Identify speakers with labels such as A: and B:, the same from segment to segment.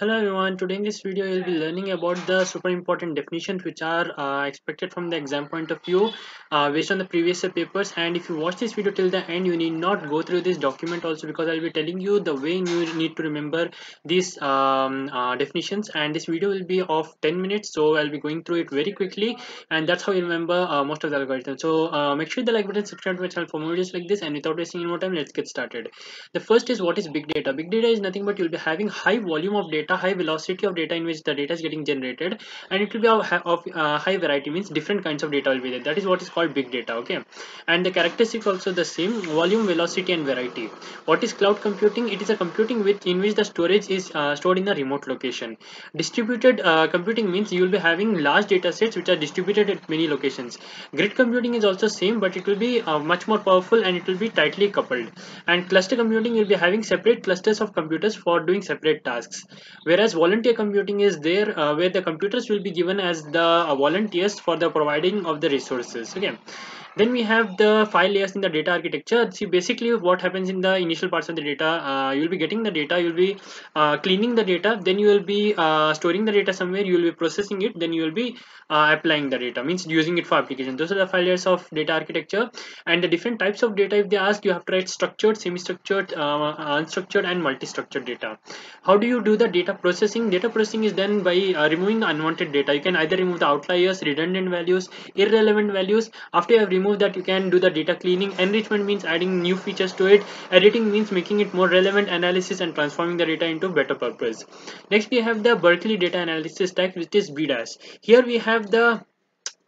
A: Hello everyone, today in this video you'll be learning about the super important definitions which are uh, expected from the exam point of view uh, based on the previous papers and if you watch this video till the end you need not go through this document also because I'll be telling you the way you need to remember these um, uh, definitions and this video will be of 10 minutes so I'll be going through it very quickly and that's how you remember uh, most of the algorithms. So uh, make sure the like button subscribe to my channel for more videos like this and without wasting any more time let's get started. The first is what is big data. Big data is nothing but you'll be having high volume of data data high velocity of data in which the data is getting generated and it will be of, of uh, high variety means different kinds of data will be there. That is what is called big data okay? And the characteristics also the same volume velocity and variety. What is cloud computing? It is a computing with in which the storage is uh, stored in a remote location. Distributed uh, computing means you will be having large data sets which are distributed at many locations. Grid computing is also same but it will be uh, much more powerful and it will be tightly coupled. And cluster computing will be having separate clusters of computers for doing separate tasks whereas volunteer computing is there uh, where the computers will be given as the volunteers for the providing of the resources. Okay then we have the five layers in the data architecture. See basically what happens in the initial parts of the data uh, you'll be getting the data you'll be uh, cleaning the data then you will be uh, storing the data somewhere you will be processing it then you will be uh, applying the data means using it for application. Those are the five layers of data architecture. And the different types of data if they ask you have to write structured semi-structured uh, unstructured and multi-structured data. How do you do the data processing? Data processing is done by uh, removing the unwanted data. You can either remove the outliers redundant values irrelevant values. After you have remove that you can do the data cleaning. Enrichment means adding new features to it. Editing means making it more relevant analysis and transforming the data into better purpose. Next we have the berkeley data analysis stack which is bdas here we have the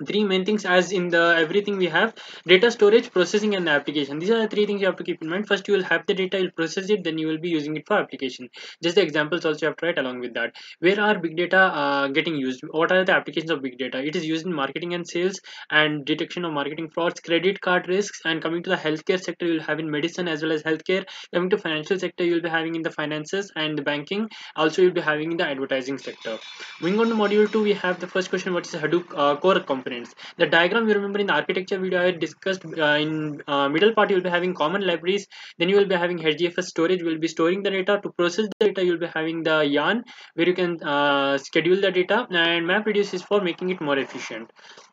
A: three main things as in the everything we have data storage processing and the application. These are the three things you have to keep in mind. First you will have the data you'll process it then you will be using it for application. Just the examples also you have to write along with that. Where are big data uh, getting used? What are the applications of big data? It is used in marketing and sales and detection of marketing frauds credit card risks and coming to the healthcare sector you'll have in medicine as well as healthcare. Coming to financial sector you'll be having in the finances and the banking. Also you'll be having in the advertising sector. Moving on to module 2 we have the first question what is hadoop uh, core component the diagram you remember in the architecture video i discussed uh, in uh, middle part you will be having common libraries. Then you will be having hdfs storage. Will be storing the data. To process the data you will be having the yarn where you can uh, schedule the data. And mapreduce is for making it more efficient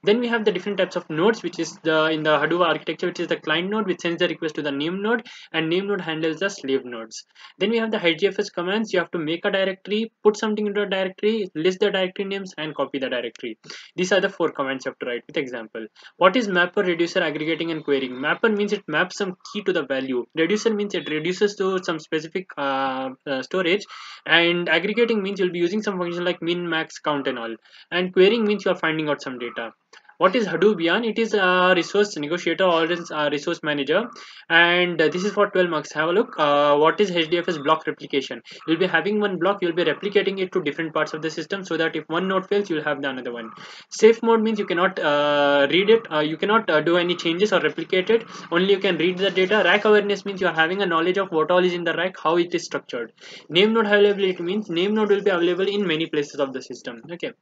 A: then we have the different types of nodes which is the in the hadoop architecture which is the client node which sends the request to the name node and name node handles the slave nodes. Then we have the HDFS commands. You have to make a directory put something into a directory list the directory names and copy the directory. These are the four commands you have to write with example. What is mapper reducer aggregating and querying? Mapper means it maps some key to the value. Reducer means it reduces to some specific uh, uh, storage and aggregating means you'll be using some function like min max count and all. And querying means you are finding out some data what is hadoop? Yarn it is a resource negotiator or a resource manager. And this is for 12 marks have a look. Uh, what is hdfs block replication? You'll be having one block. You'll be replicating it to different parts of the system so that if one node fails you'll have the another one. Safe mode means you cannot uh, read it. Uh, you cannot uh, do any changes or replicate it. Only you can read the data. Rack awareness means you are having a knowledge of what all is in the rack how it is structured. Name node availability means name node will be available in many places of the system. Okay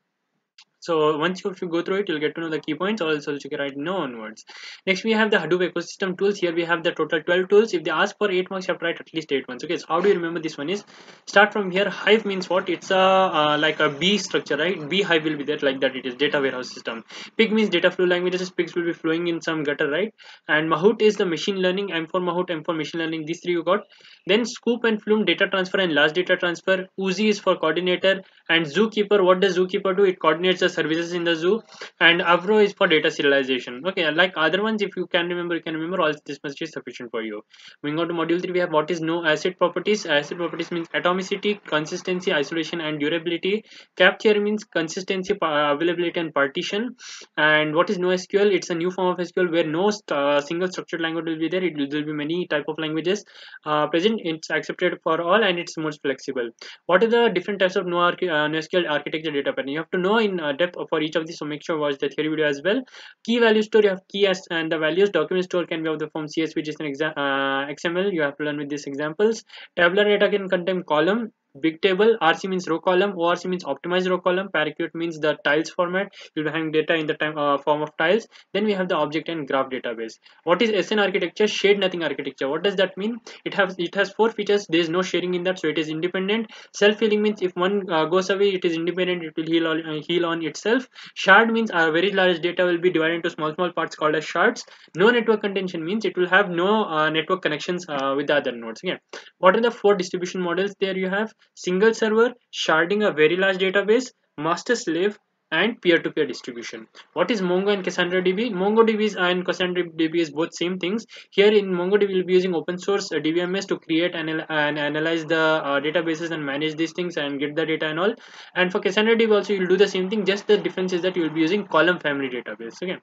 A: so once you, you go through it, you'll get to know the key points. Also, you can write no onwards. Next, we have the Hadoop ecosystem tools. Here we have the total 12 tools. If they ask for 8 marks, you have to write at least 8 ones. Okay, so how do you remember this one is? Start from here. Hive means what? It's a uh, like a B structure, right? B hive will be there like that. It is data warehouse system. Pig means data flow languages. Pigs will be flowing in some gutter, right? And Mahout is the machine learning. M for Mahout, M for machine learning. These three you got. Then Sqoop and Flume data transfer and large data transfer. Oozie is for coordinator. And Zookeeper, what does Zookeeper do? It coordinates the services in the zoo. And avro is for data serialization. Okay like other ones if you can remember you can remember all this much is sufficient for you. Moving on to module 3 we have what is no acid properties. Acid properties means atomicity consistency isolation and durability. Cap theory means consistency availability and partition. And what is NoSQL? It's a new form of SQL where no uh, single structured language will be there. It will, will be many type of languages uh, present. It's accepted for all and it's most flexible. What are the different types of no uh, NoSQL architecture data pattern. You have to know in uh, depth for each of these so make sure watch the theory video as well. Key value store you have key as and the values. Document store can be of the form CSV, which is an uh, xml you have to learn with these examples. Tabular data can contain column big table rc means row column orc means optimized row column paraquet means the tiles format. You'll be having data in the time uh, form of tiles. Then we have the object and graph database. What is sn architecture? Shared nothing architecture. What does that mean? It has it has four features. There is no sharing in that so it is independent. Self-healing means if one uh, goes away it is independent. It will heal on, uh, heal on itself. Shard means a very large data will be divided into small small parts called as shards. No network contention means it will have no uh, network connections uh, with the other nodes. Again what are the four distribution models? There you have single server sharding a very large database master slave and peer-to-peer -peer distribution. What is Mongo and Cassandra DB? MongoDB is and Cassandra DB is both same things. Here in MongoDB, we'll be using open source uh, DBMS to create and, and analyze the uh, databases and manage these things and get the data and all. And for Cassandra DB also, you'll do the same thing. Just the difference is that you'll be using column family database. Okay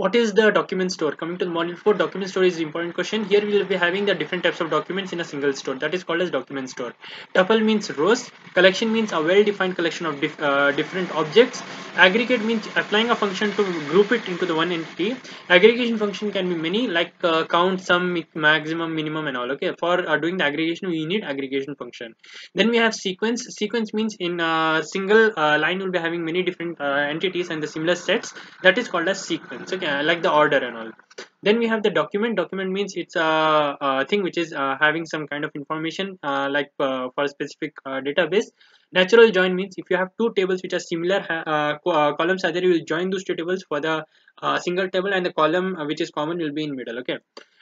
A: what is the document store? Coming to the module 4 document store is important question. Here we will be having the different types of documents in a single store. That is called as document store. Tuple means rows. Collection means a well-defined collection of dif uh, different objects. Aggregate means applying a function to group it into the one entity. Aggregation function can be many like uh, count sum maximum minimum and all okay? For uh, doing the aggregation we need aggregation function. Then we have sequence. Sequence means in a single uh, line will be having many different uh, entities and the similar sets. That is called as sequence okay like the order and all. Then we have the document. Document means it's a, a thing which is uh, having some kind of information uh, like uh, for a specific uh, database. Natural join means if you have two tables which are similar uh, uh, columns either you will join those two tables for the single table and the column which is common will be in middle okay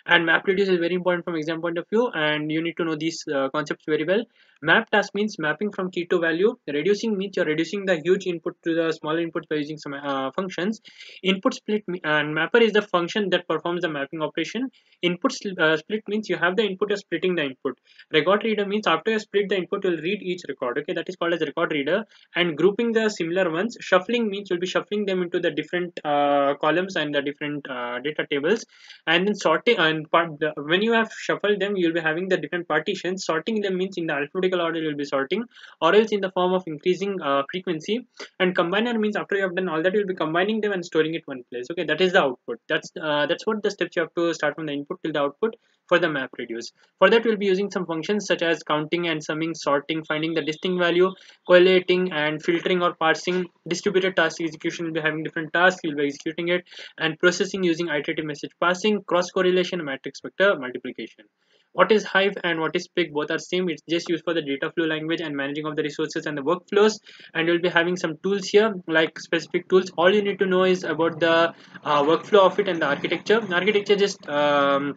A: and map reduce is very important from exam point of view and you need to know these concepts very well Map task means mapping from key to value. Reducing means you're reducing the huge input to the smaller input by using some uh, functions. Input split and mapper is the function that performs the mapping operation. Input uh, split means you have the input, you're splitting the input. Record reader means after you split the input, you'll read each record. Okay, that is called as record reader. And grouping the similar ones. Shuffling means you'll be shuffling them into the different uh, columns and the different uh, data tables. And then sorting and part the, when you have shuffled them, you'll be having the different partitions. Sorting them means in the alphabetical order you will be sorting or else in the form of increasing uh, frequency. And combiner means after you have done all that you will be combining them and storing it one place. Okay that is the output. That's uh, that's what the steps you have to start from the input till the output for the map reduce for that we'll be using some functions such as counting and summing sorting finding the distinct value correlating and filtering or parsing. Distributed task execution will be having different tasks you'll be executing it and processing using iterative message passing cross correlation matrix vector multiplication. What is hive and what is pig both are same. It's just used for the data flow language and managing of the resources and the workflows. And you'll be having some tools here like specific tools. All you need to know is about the uh, workflow of it and the architecture. Architecture just um,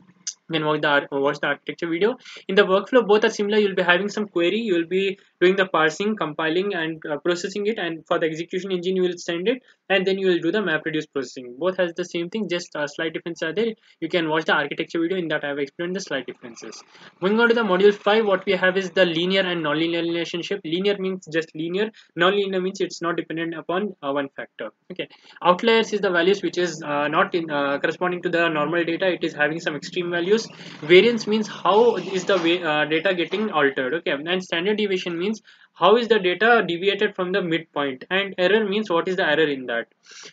A: can watch the watch the architecture video. In the workflow both are similar. You'll be having some query. You'll be doing the parsing compiling and uh, processing it and for the execution engine you will send it and then you will do the map reduce processing. Both has the same thing just uh, slight differences are there. You can watch the architecture video. In that i have explained the slight differences. Moving on to the module 5 what we have is the linear and nonlinear relationship. Linear means just linear. Nonlinear means it's not dependent upon uh, one factor. Okay. Outliers is the values which is uh, not in uh, corresponding to the normal data. It is having some extreme values. Variance means how is the way, data getting altered. Okay. And standard deviation means things how is the data deviated from the midpoint? And error means what is the error in that?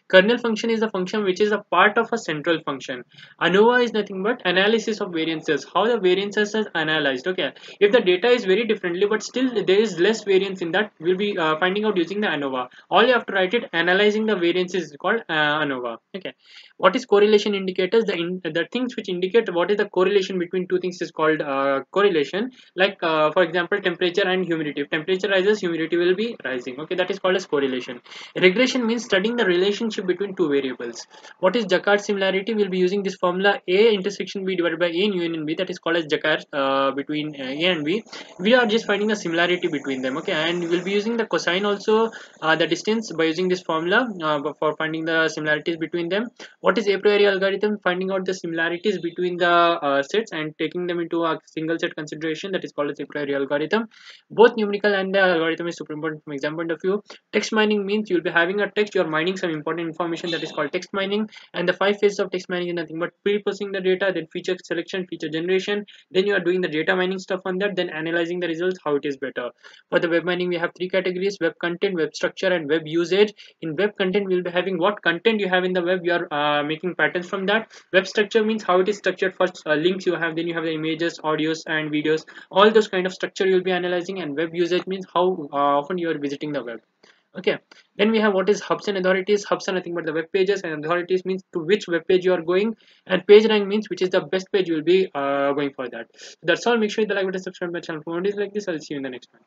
A: Kernel function is the function which is a part of a central function. ANOVA is nothing but analysis of variances. How the variances are analyzed okay? If the data is very differently but still there is less variance in that we'll be uh, finding out using the ANOVA. All you have to write it analyzing the variances is called uh, ANOVA okay? What is correlation indicators? The in, the things which indicate what is the correlation between two things is called uh, correlation. Like uh, for example temperature and humidity. If temperature rises humidity will be rising. Okay that is called as correlation. Regression means studying the relationship between two variables. What is Jaccard similarity? We'll be using this formula a intersection b divided by a in union b that is called as Jaccard uh, between uh, a and b. We are just finding the similarity between them okay? And we'll be using the cosine also uh, the distance by using this formula uh, for finding the similarities between them. What is Apriori algorithm? Finding out the similarities between the uh, sets and taking them into a single set consideration that is called as Apriori algorithm. Both numerical and the algorithm is super important from exam point of view. Text mining means you'll be having a text you're mining some important information that is called text mining and the five phases of text mining is nothing but pre-processing the data then feature selection feature generation then you are doing the data mining stuff on that then analyzing the results how it is better. For the web mining we have three categories web content web structure and web usage. In web content we'll be having what content you have in the web you are uh, making patterns from that. Web structure means how it is structured first uh, links you have then you have the images audios and videos. All those kind of structure you'll be analyzing and web usage means how uh, often you are visiting the web. Okay. Then we have what is hubs and authorities. Hubs are nothing but the web pages and authorities means to which web page you are going and page rank means which is the best page you will be uh, going for that. That's all. Make sure you like to subscribe to my channel. For more like this i'll see you in the next one